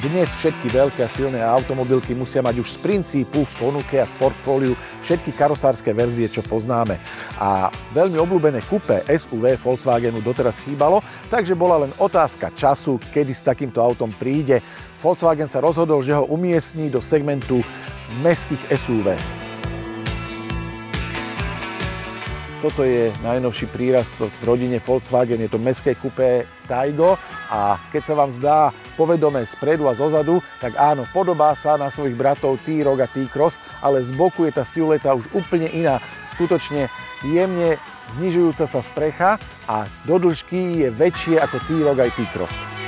Dnes všetky veľké a silné automobilky musia mať už z princípu v ponuke a v portfóliu všetky karosárske verzie, čo poznáme. A veľmi obľúbené kupé SUV Volkswagenu doteraz chýbalo, takže bola len otázka času, kedy s takýmto autom príde. Volkswagen sa rozhodol, že ho umiestní do segmentu mestských SUV. Toto je najnovší prírastok v rodine Volkswagen, je to mestské kupé Taigo a keď sa vám zdá povedomé spredu a zozadu, tak áno, podobá sa na svojich bratov T-Roc a T-Cross, ale z boku je tá silueta už úplne iná. Skutočne jemne znižujúca sa strecha a do dĺžky je väčšie ako T-Roc aj T-Cross.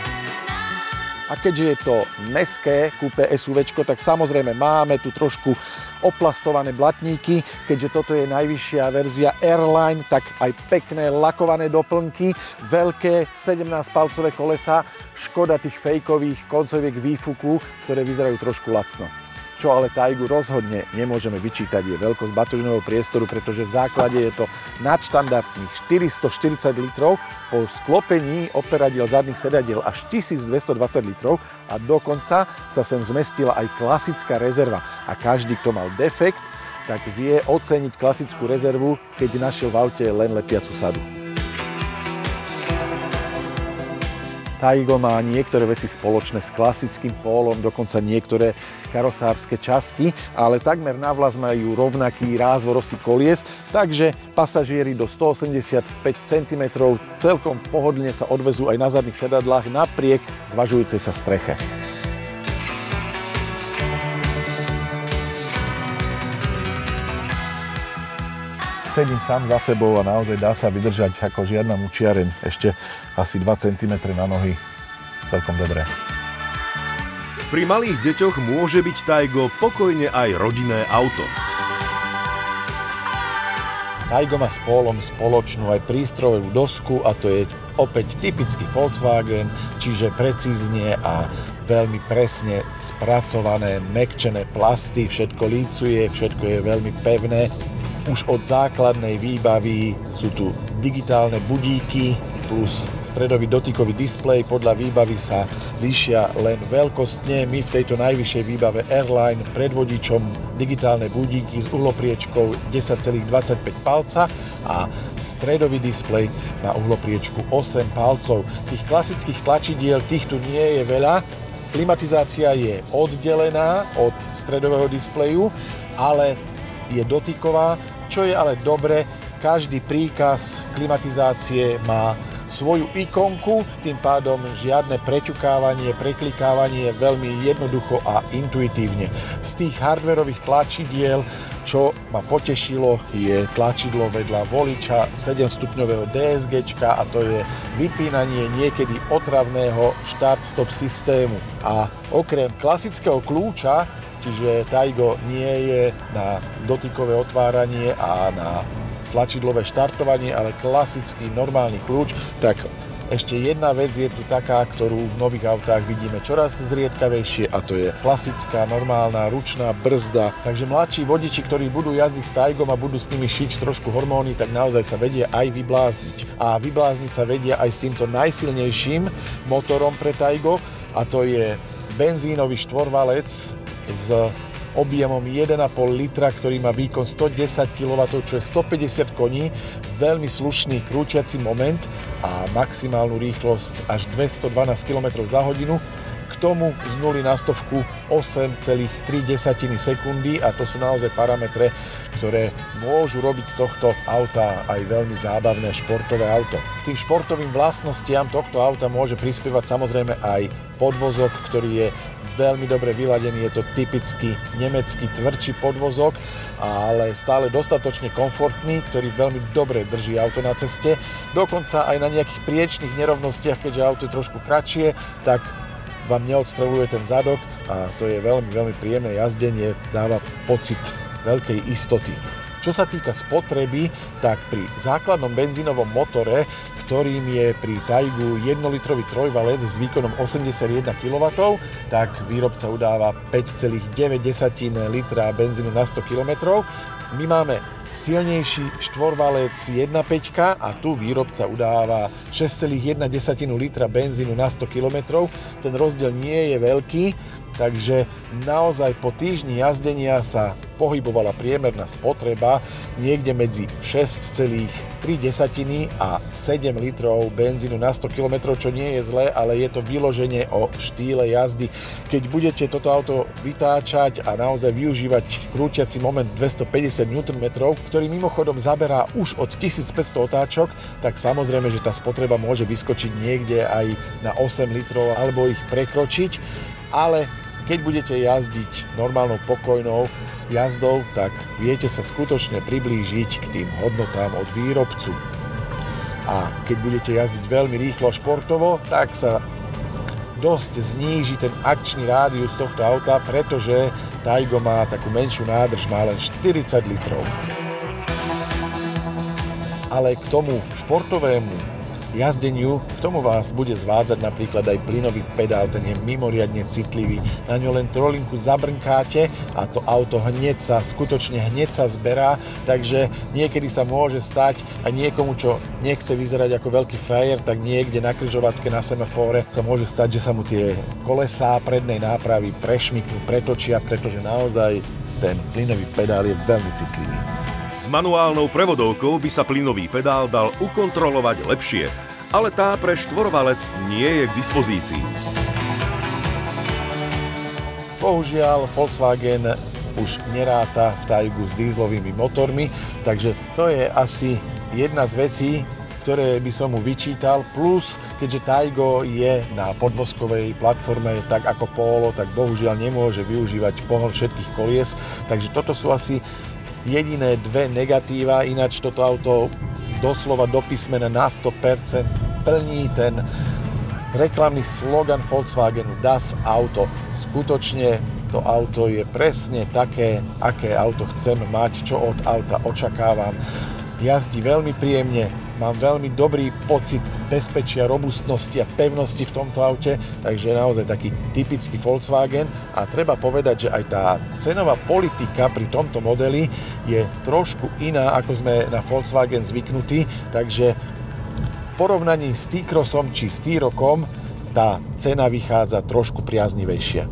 A keďže je to meské kúpe SUV, tak samozrejme máme tu trošku oplastované blatníky. Keďže toto je najvyššia verzia Airline, tak aj pekné lakované doplnky, veľké 17-palcové kolesa, škoda tých fejkových koncoviek výfuku, ktoré vyzerajú trošku lacno. Čo ale Taigu rozhodne nemôžeme vyčítať je veľkosť batožného priestoru, pretože v základe je to nadštandardných 440 litrov, po sklopení operadiel zadných sedadiel až 1220 litrov a dokonca sa sem zmestila aj klasická rezerva. A každý, kto mal defekt, tak vie oceniť klasickú rezervu, keď našiel v aute len lepiacu sadu. Taigo má niektoré veci spoločné s klasickým pólom, dokonca niektoré karosárske časti, ale takmer na vlas majú rovnaký rázvor osy kolies, takže pasažieri do 185 cm celkom pohodlne sa odvezú aj na zadných sedadlách napriek zvažujúcej sa streche. Sedím sám za sebou a naozaj dá sa vydržať ako žiadna mučiareň. Ešte asi 2 cm na nohy. Celkom dobré. Pri malých deťoch môže byť Taigo pokojne aj rodinné auto. Taigo má s Polom spoločnú aj prístrojovú dosku a to je opäť typický Volkswagen, čiže precízne a veľmi presne spracované, mekčené plasty, všetko lícuje, všetko je veľmi pevné. Už od základnej výbavy sú tu digitálne budíky plus stredový dotykový displej. Podľa výbavy sa líšia len veľkostne. My v tejto najvyššej výbave Airline pred vodičom digitálne budíky s uhlopriečkou 10,25 palca a stredový displej na uhlopriečku 8 palcov. Tých klasických tlačidiel, tých tu nie je veľa. Klimatizácia je oddelená od stredového displeju, ale je dotyková, čo je ale dobre, každý príkaz klimatizácie má svoju ikonku, tým pádom žiadne preťukávanie, preklikávanie veľmi jednoducho a intuitívne. Z tých hardverových tlačidiel, čo ma potešilo, je tlačidlo vedľa voliča 7-stupňového DSG a to je vypínanie niekedy otravného štart-stop systému. A okrem klasického kľúča, čiže Taigo nie je na dotykové otváranie a na tlačidlové štartovanie, ale klasický normálny kľúč, tak ešte jedna vec je tu taká, ktorú v nových autách vidíme čoraz zriedkavejšie a to je klasická, normálna, ručná brzda. Takže mladší vodiči, ktorí budú jazdiť s Taigom a budú s nimi šiť trošku hormóny, tak naozaj sa vedia aj vyblázniť. A vyblázniť sa vedia aj s týmto najsilnejším motorom pre Taigo a to je benzínový štvorvalec s objemom 1,5 litra, ktorý má výkon 110 kW, čo je 150 koní, veľmi slušný krútiaci moment a maximálnu rýchlosť až 212 km za hodinu. Tomu z 0 na stovku 8,3 sekundy a to sú naozaj parametre, ktoré môžu robiť z tohto auta aj veľmi zábavné športové auto. K tým športovým vlastnostiam tohto auta môže prispievať samozrejme aj podvozok, ktorý je veľmi dobre vyladený, je to typický nemecký tvrdší podvozok, ale stále dostatočne komfortný, ktorý veľmi dobre drží auto na ceste. Dokonca aj na nejakých priečných nerovnostiach, keďže auto je trošku kratšie, tak vám neodstreluje ten zadok a to je veľmi, veľmi príjemné jazdenie, dáva pocit veľkej istoty. Čo sa týka spotreby, tak pri základnom benzínovom motore ktorým je pri Taigu 1-litrový trojvalet s výkonom 81 kW, tak výrobca udáva 5,9 litra benzínu na 100 km. My máme silnejší štvorvalec 1.5 a tu výrobca udáva 6,1 litra benzínu na 100 km. Ten rozdiel nie je veľký, takže naozaj po týždni jazdenia sa pohybovala priemerná spotreba niekde medzi 6,3 a 7 litrov benzínu na 100 km, čo nie je zlé, ale je to vyloženie o štýle jazdy. Keď budete toto auto vytáčať a naozaj využívať krútiaci moment 250 Nm, ktorý mimochodom zaberá už od 1500 otáčok, tak samozrejme, že tá spotreba môže vyskočiť niekde aj na 8 litrov alebo ich prekročiť, ale keď budete jazdiť normálnou pokojnou jazdou, tak viete sa skutočne priblížiť k tým hodnotám od výrobcu. A keď budete jazdiť veľmi rýchlo športovo, tak sa dosť zníži ten akčný rádius tohto auta, pretože Taigo má takú menšiu nádrž, má len 40 litrov. Ale k tomu športovému jazdeniu. K tomu vás bude zvádzať napríklad aj plynový pedál, ten je mimoriadne citlivý. Na ňo len trolinku zabrnkáte a to auto hneď sa, skutočne hneď sa zberá, takže niekedy sa môže stať a niekomu, čo nechce vyzerať ako veľký frajer, tak niekde na kryžovatke na semafóre sa môže stať, že sa mu tie kolesá prednej nápravy prešmiknú, pretočia, pretože naozaj ten plynový pedál je veľmi citlivý. S manuálnou prevodovkou by sa plynový pedál dal ukontrolovať lepšie, ale tá pre štvorvalec nie je k dispozícii. Bohužiaľ, Volkswagen už neráta v Taigu s dízlovými motormi, takže to je asi jedna z vecí, ktoré by som mu vyčítal, plus keďže Taigo je na podvozkovej platforme tak ako Polo, tak bohužiaľ nemôže využívať pohon všetkých kolies, takže toto sú asi jediné dve negatíva, ináč toto auto doslova do písmena na 100% plní ten reklamný slogan Volkswagenu Das Auto. Skutočne to auto je presne také, aké auto chcem mať, čo od auta očakávam. Jazdí veľmi príjemne, Mám veľmi dobrý pocit bezpečia, robustnosti a pevnosti v tomto aute, takže naozaj taký typický Volkswagen a treba povedať, že aj tá cenová politika pri tomto modeli je trošku iná, ako sme na Volkswagen zvyknutí, takže v porovnaní s T-Crossom či s T-Rockom tá cena vychádza trošku priaznivejšia.